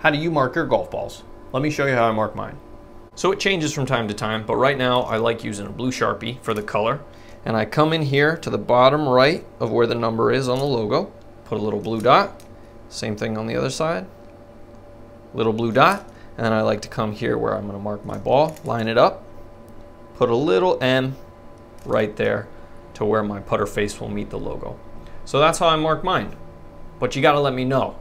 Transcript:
How do you mark your golf balls? Let me show you how I mark mine. So it changes from time to time, but right now I like using a blue Sharpie for the color. And I come in here to the bottom right of where the number is on the logo, put a little blue dot, same thing on the other side, little blue dot, and I like to come here where I'm gonna mark my ball, line it up, put a little M right there to where my putter face will meet the logo. So that's how I mark mine. But you gotta let me know,